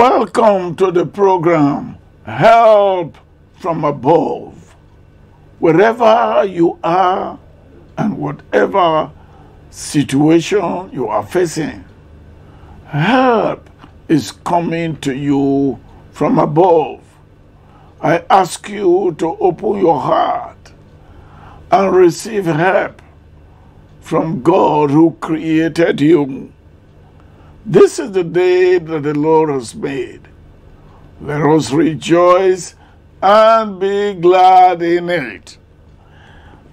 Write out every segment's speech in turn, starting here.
Welcome to the program Help from Above. Wherever you are and whatever situation you are facing, help is coming to you from above. I ask you to open your heart and receive help from God who created you. This is the day that the Lord has made. Let us rejoice and be glad in it.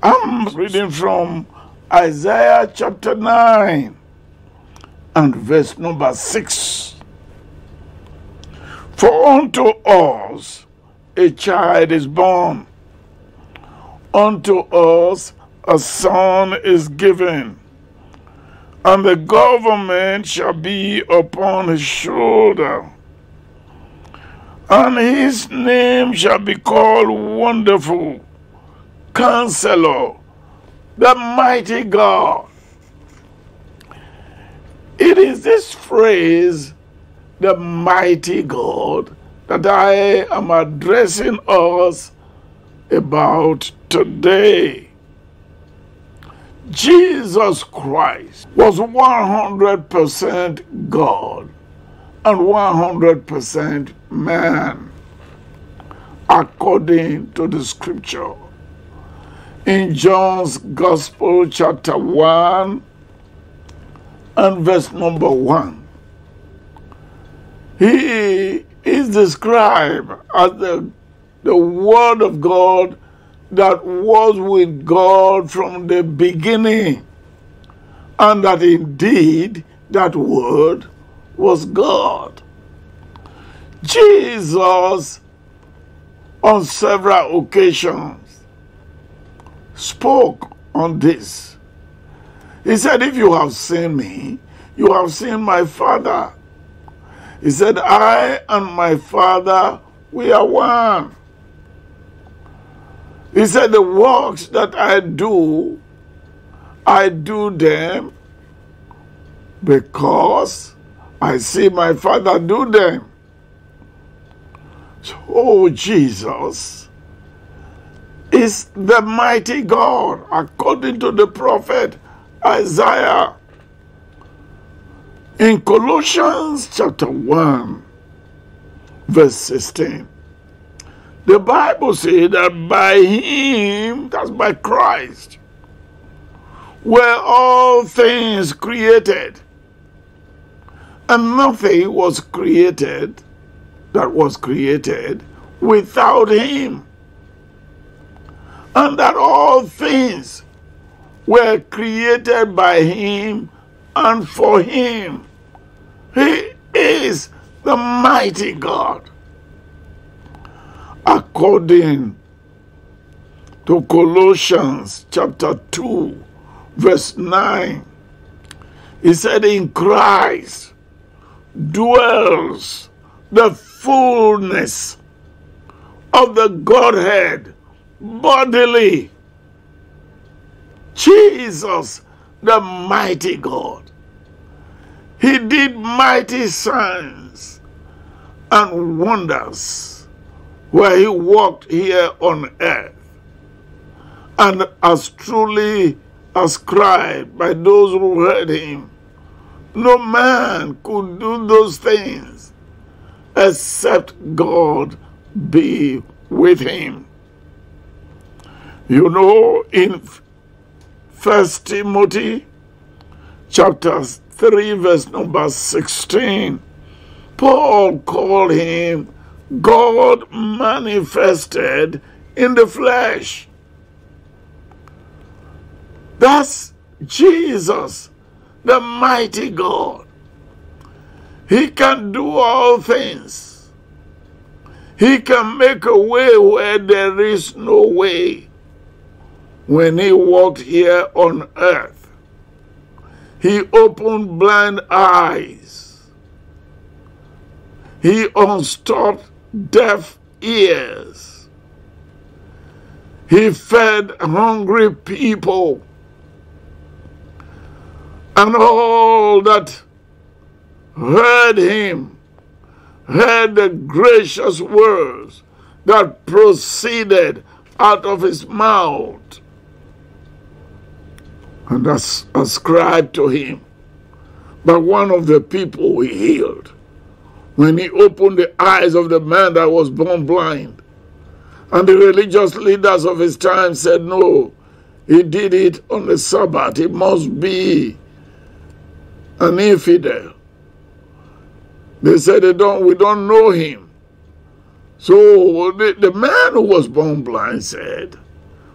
I'm reading from Isaiah chapter 9 and verse number 6. For unto us a child is born, unto us a son is given and the government shall be upon his shoulder. And his name shall be called Wonderful, Counselor, the Mighty God. It is this phrase, the Mighty God, that I am addressing us about today. Jesus Christ was 100% God and 100% man, according to the scripture. In John's Gospel, chapter 1 and verse number 1, he is described as the, the Word of God that was with God from the beginning, and that indeed that word was God. Jesus, on several occasions, spoke on this. He said, If you have seen me, you have seen my Father. He said, I and my Father, we are one. He said, The works that I do, I do them because I see my Father do them. So, oh, Jesus is the mighty God, according to the prophet Isaiah. In Colossians chapter 1, verse 16. The Bible says that by him, that's by Christ, were all things created. And nothing was created that was created without him. And that all things were created by him and for him. He is the mighty God according to Colossians chapter 2, verse 9. He said, In Christ dwells the fullness of the Godhead bodily. Jesus, the mighty God. He did mighty signs and wonders where he walked here on earth and as truly ascribed by those who heard him. No man could do those things except God be with him. You know, in First Timothy chapter 3, verse number 16, Paul called him God manifested in the flesh. That's Jesus, the mighty God. He can do all things. He can make a way where there is no way. When he walked here on earth, he opened blind eyes. He unstopped deaf ears. He fed hungry people. And all that heard him heard the gracious words that proceeded out of his mouth and as ascribed to him. by one of the people he healed when he opened the eyes of the man that was born blind. And the religious leaders of his time said, No, he did it on the Sabbath. He must be an infidel. They said they don't we don't know him. So the, the man who was born blind said,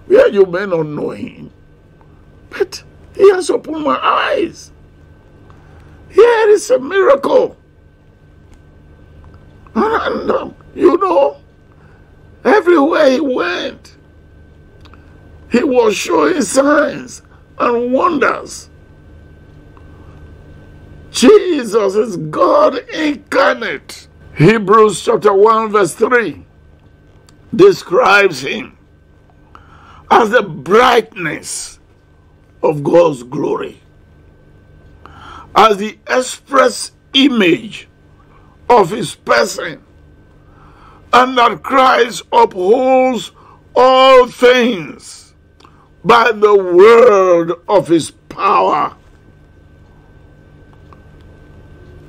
Where you may not know him, but he has opened my eyes. Here is a miracle. And, um, you know, everywhere he went, he was showing signs and wonders. Jesus is God incarnate. Hebrews chapter 1, verse 3 describes him as the brightness of God's glory, as the express image of his person, and that Christ upholds all things by the word of his power.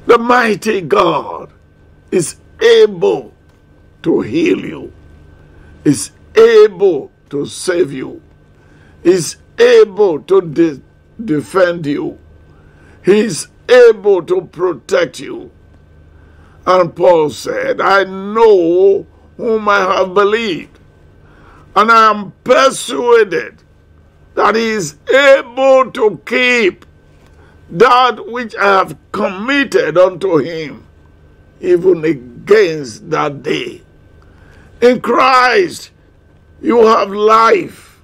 The mighty God is able to heal you, is able to save you, is able to de defend you, He is able to protect you. And Paul said, I know whom I have believed, and I am persuaded that he is able to keep that which I have committed unto him, even against that day. In Christ, you have life.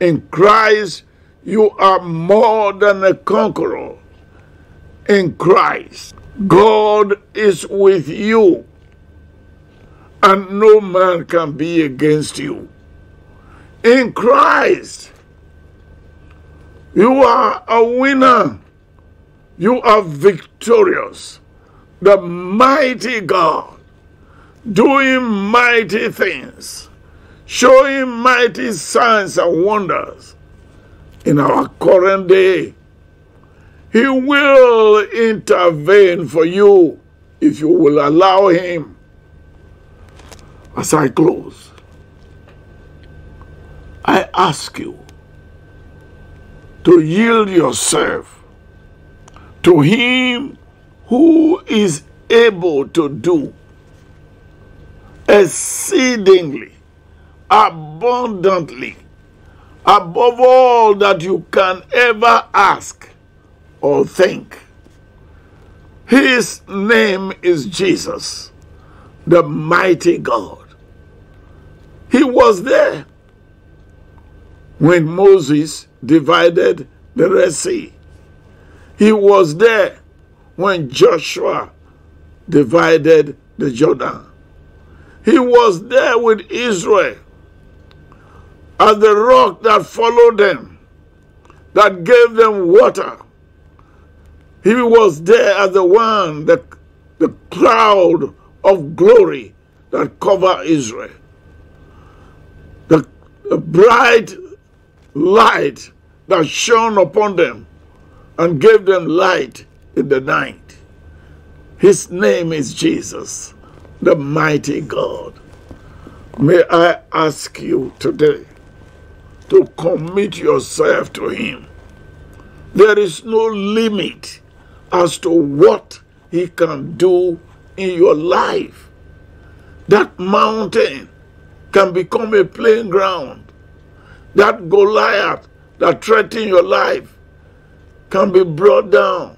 In Christ, you are more than a conqueror. In Christ, God is with you, and no man can be against you. In Christ, you are a winner. You are victorious. The mighty God doing mighty things, showing mighty signs and wonders in our current day. He will intervene for you if you will allow Him. As I close, I ask you to yield yourself to Him who is able to do exceedingly, abundantly, above all that you can ever ask or think. His name is Jesus, the mighty God. He was there when Moses divided the Red Sea. He was there when Joshua divided the Jordan. He was there with Israel as the rock that followed them, that gave them water. He was there as the one, the, the cloud of glory that covered Israel. The, the bright light that shone upon them and gave them light in the night. His name is Jesus, the mighty God. May I ask you today to commit yourself to Him. There is no limit as to what He can do in your life. That mountain can become a playing ground. That Goliath that threatened your life can be brought down.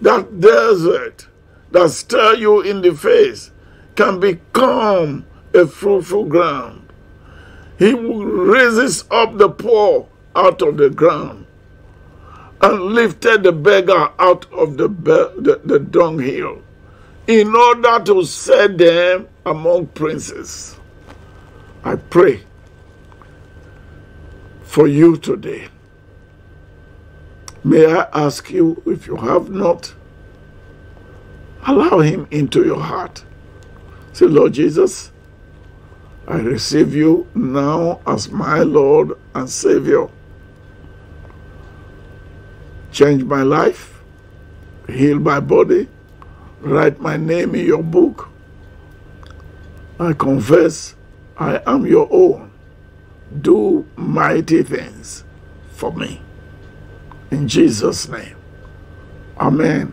That desert that stare you in the face can become a fruitful ground. He raises up the poor out of the ground and lifted the beggar out of the, the, the dunghill in order to set them among princes. I pray for you today May I ask you, if you have not, allow him into your heart. Say, Lord Jesus, I receive you now as my Lord and Savior. Change my life, heal my body, write my name in your book. I confess I am your own. Do mighty things for me. In Jesus' name. Amen.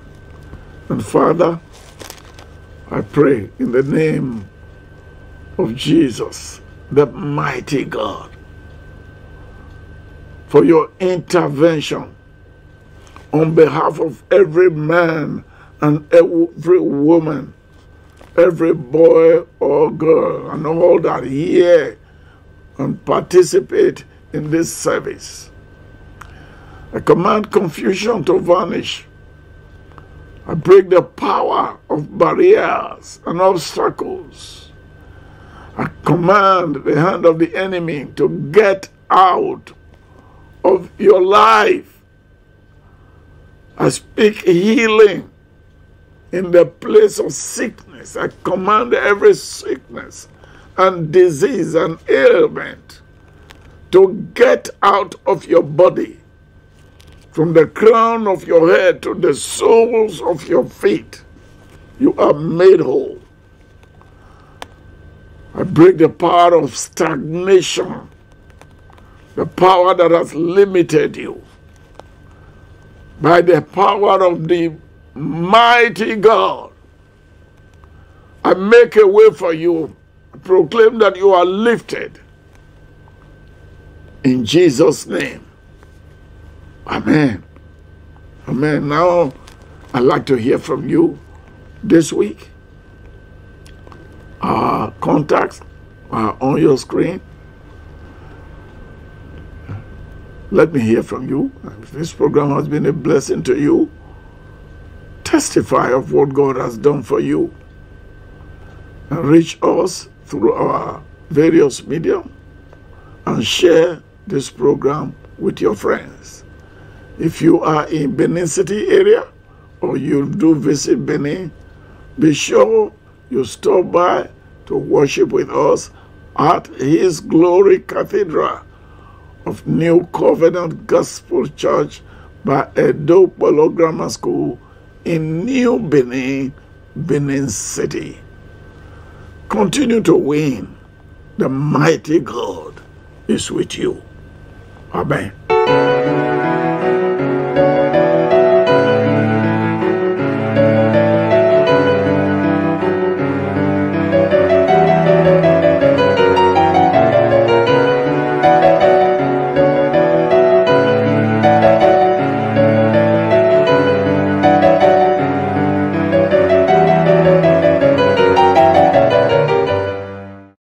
And Father, I pray in the name of Jesus, the mighty God, for your intervention on behalf of every man and every woman, every boy or girl, and all that hear and participate in this service. I command confusion to vanish. I break the power of barriers and obstacles. I command the hand of the enemy to get out of your life. I speak healing in the place of sickness. I command every sickness and disease and ailment to get out of your body from the crown of your head to the soles of your feet. You are made whole. I break the power of stagnation, the power that has limited you. By the power of the mighty God, I make a way for you. Proclaim that you are lifted. In Jesus' name. Amen. Amen. Now, I'd like to hear from you this week. Our contacts are on your screen. Let me hear from you. If this program has been a blessing to you, testify of what God has done for you. And reach us through our various media and share this program with your friends. If you are in Benin City area or you do visit Benin, be sure you stop by to worship with us at His Glory Cathedral of New Covenant Gospel Church by Edokpolor Grammar School in New Benin, Benin City. Continue to win. The mighty God is with you. Amen.